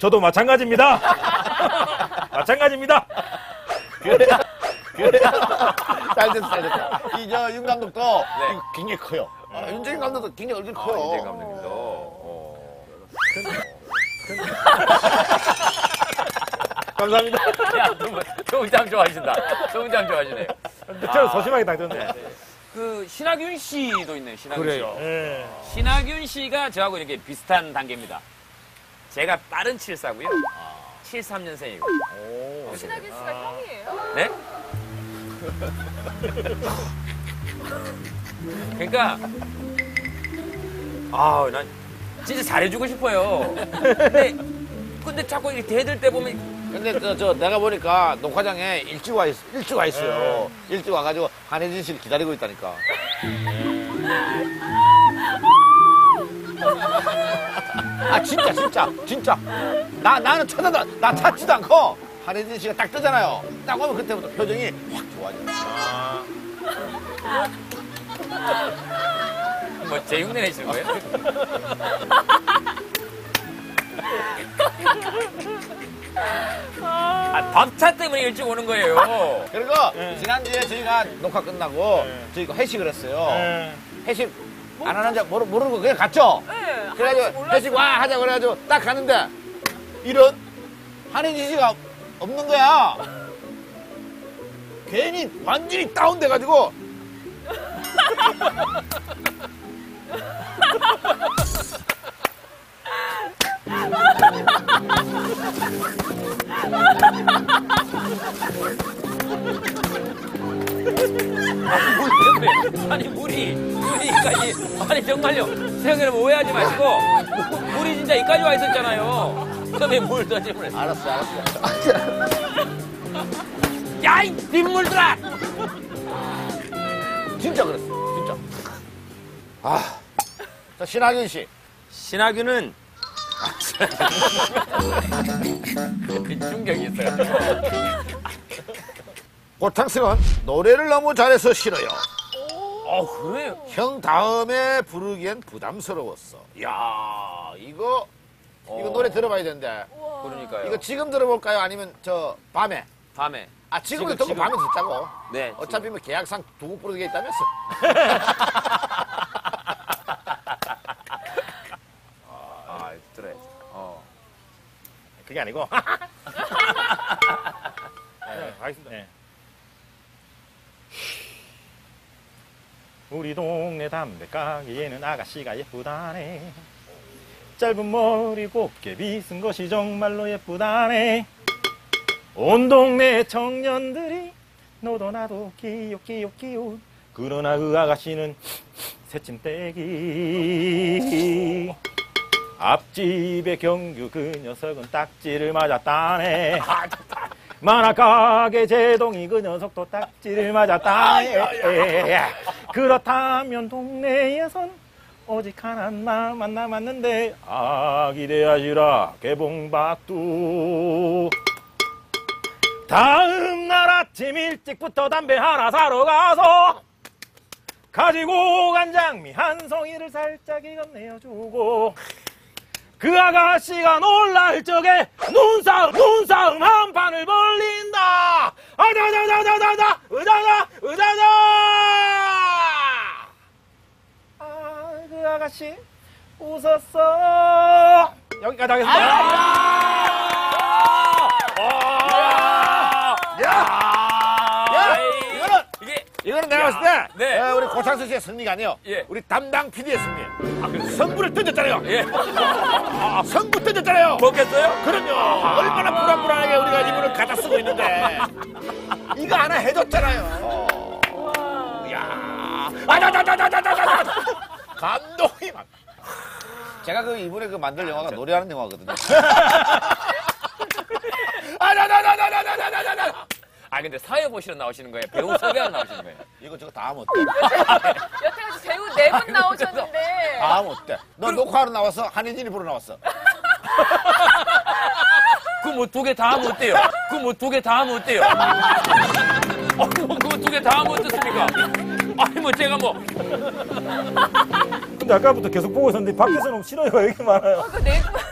저도 마찬가지입니다. 마찬가지입니다. 잘 됐어, 잘 됐어. 이저 윤 감독도 이거 굉장히 커요. 아, 윤정인 감독도 굉장히 얼굴 커요. 이재 감독님도. 어. 감사합니다. 야, 뭐, 경장 좋아하신다. 경장 좋아하시네요. 근데 저는 소심하게 당겼네. 그 신하균 씨도 있네요. 신하균 그래요. 씨. 예. 신하균 씨가 저하고 이렇게 비슷한 단계입니다. 제가 빠른 74고요. 73년생이고. 신하균 씨가 형이에요? 네? 그러니까 아, 난 진짜 잘해주고 싶어요. 근데 근데 자꾸 이렇게 대들 때 보면 근데 저, 저 내가 보니까 녹화장에 일찍 와 있, 일찍 와 있어요. 일찍 와가지고 한혜진 씨를 기다리고 있다니까. 아 진짜 진짜 진짜 나 나는 쳐다도 나 찾지도 않고 한혜진 씨가 딱 뜨잖아요. 딱 오면 그때부터 표정이 확 좋아져. 뭐제 흉내 내실 거예요? 아, 밥차 때문에 일찍 오는 거예요. 그리고 지난주에 저희가 녹화 끝나고 저희가 회식을 했어요. 예. 회식 안 하는 줄 모르, 모르고 그냥 갔죠. 그래가지고. 회식 와 하자 그래가지고 딱 가는데 이런 한혜진 씨가 없는 거야. 괜히 완전히 다운돼가지고 아니 물이 물이 이까지. 아니 정말요. 세영이 여러분 오해하지 마시고 무- 물이 진짜 이까지 와 있었잖아요. 처음에 물 던지면 알았어 알았어. 야이 빗물들아! 진짜 그랬어 진짜. 아, 자 신하균 씨. 신하균은 충격이 있어요. 고창승은 노래를 너무 잘해서 싫어요. 어 그래요 형 다음에 부르기엔 부담스러웠어. 야 이거 이거 어. 노래 들어봐야 되는데. 그러니까요 이거 지금 들어볼까요? 아니면 저 밤에? 밤에 아 지금도 지금, 듣고 밤에 듣자고. 네 어차피 뭐 계약상 두곡 부르게 있다면서. 아 들어야지 어. 그게 아니고. 네, 알겠습니다. 네. 우리 동네 담배 가게에는 아가씨가 예쁘다네. 짧은 머리 곱게 빗은 것이 정말로 예쁘다네. 온 동네 청년들이 너도 나도 끼요. 그러나 그 아가씨는 새침대기. 앞집의 경규 그 녀석은 딱지를 맞았다네. 만화가게 제동이 그 녀석도 딱지를 맞았다네. 그렇다면 동네에선 오직 하나만 남았는데 아 기대하시라 개봉박두. 다음 날 아침 일찍부터 담배 하나 사러 가서 가지고 간 장미 한 송이를 살짝 이건내어주고 그 아가씨가 놀랄 적에 눈싸움 눈싸움 한 판을 벌린다 아자자자자자자 의자자 의자자 아가씨 웃었어 여기까지 하겠습니다 야, 이거는 내가 봤을 때 네. 에, 우리 고창수 씨의 승리가 아니에요. 예. 우리 담당 PD의 승리. 선구를 던졌잖아요. 예 아, 선구 던졌잖아요. 먹겠어요? 그럼요. 얼마나 불안불안하게 우리가 이분을 갖다 쓰고 있는데 이거 하나 해줬잖아요. 야, 아자자자자자자자 감동이 막. 제가 그 이번에 그 만들 영화가 노래하는 영화거든요. 아자자자자자자자자자. 아 근데 사회 보시러 나오시는 거예요? 배우 섭외하러 나오시는 거예요? 이거 저거 다 하면 어때? 여태까지 배우 네 분 나오셨는데 다 하면 어때? 너 녹화하러 나왔어? 한혜진이 보러 나왔어? 그뭐두 개 다 하면 어때요? 그뭐두 개 다 하면 어때요? 어, 뭐 그거 두개다 하면 어떻습니까? 아니 뭐 제가 뭐 근데 아까부터 계속 보고 있었는데 밖에서는 싫어요가 이렇게 많아요 그네 분.